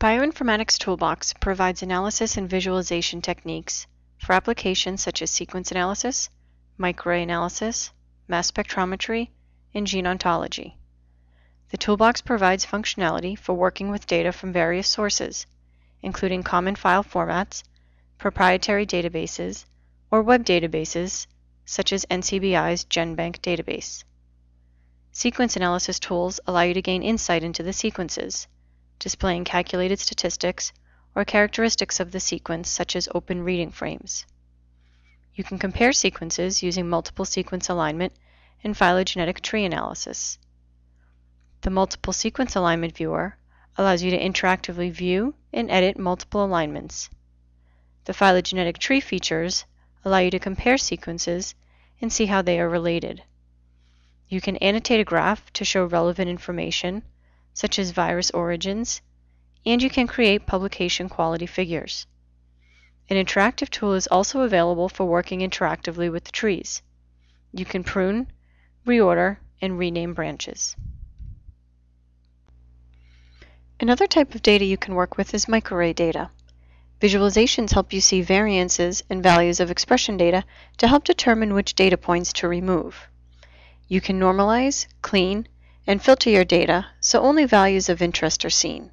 Bioinformatics Toolbox provides analysis and visualization techniques for applications such as sequence analysis, microarray analysis, mass spectrometry, and gene ontology. The toolbox provides functionality for working with data from various sources, including common file formats, proprietary databases, or web databases such as NCBI's GenBank database. Sequence analysis tools allow you to gain insight into the sequences, displaying calculated statistics or characteristics of the sequence such as open reading frames. You can compare sequences using multiple sequence alignment and phylogenetic tree analysis. The Multiple Sequence Alignment Viewer allows you to interactively view and edit multiple alignments. The phylogenetic tree features allow you to compare sequences and see how they are related. You can annotate a graph to show relevant information, such as virus origins, and you can create publication quality figures. An interactive tool is also available for working interactively with the trees. You can prune, reorder, and rename branches. Another type of data you can work with is microarray data. Visualizations help you see variances and values of expression data to help determine which data points to remove. You can normalize, clean, and filter your data so only values of interest are seen.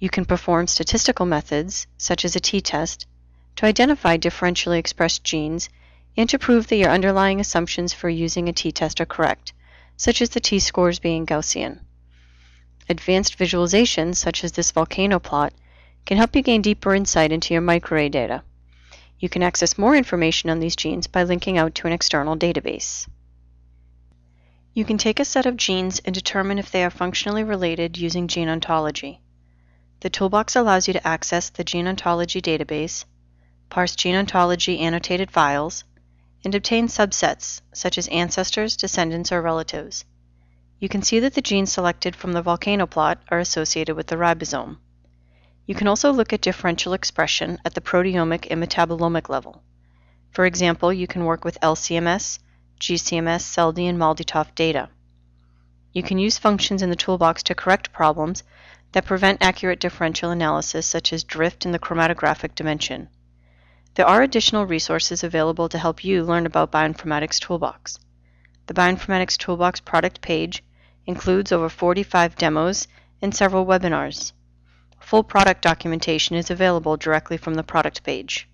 You can perform statistical methods, such as a t-test, to identify differentially expressed genes and to prove that your underlying assumptions for using a t-test are correct, such as the t-scores being Gaussian. Advanced visualizations, such as this volcano plot, can help you gain deeper insight into your microarray data. You can access more information on these genes by linking out to an external database. You can take a set of genes and determine if they are functionally related using gene ontology. The toolbox allows you to access the gene ontology database, parse gene ontology annotated files, and obtain subsets such as ancestors, descendants, or relatives. You can see that the genes selected from the volcano plot are associated with the ribosome. You can also look at differential expression at the proteomic and metabolomic level. For example, you can work with LCMS, GCMS, SELDI, and MALDI-TOF data. You can use functions in the toolbox to correct problems that prevent accurate differential analysis such as drift in the chromatographic dimension. There are additional resources available to help you learn about Bioinformatics Toolbox. The Bioinformatics Toolbox product page includes over 45 demos and several webinars. Full product documentation is available directly from the product page.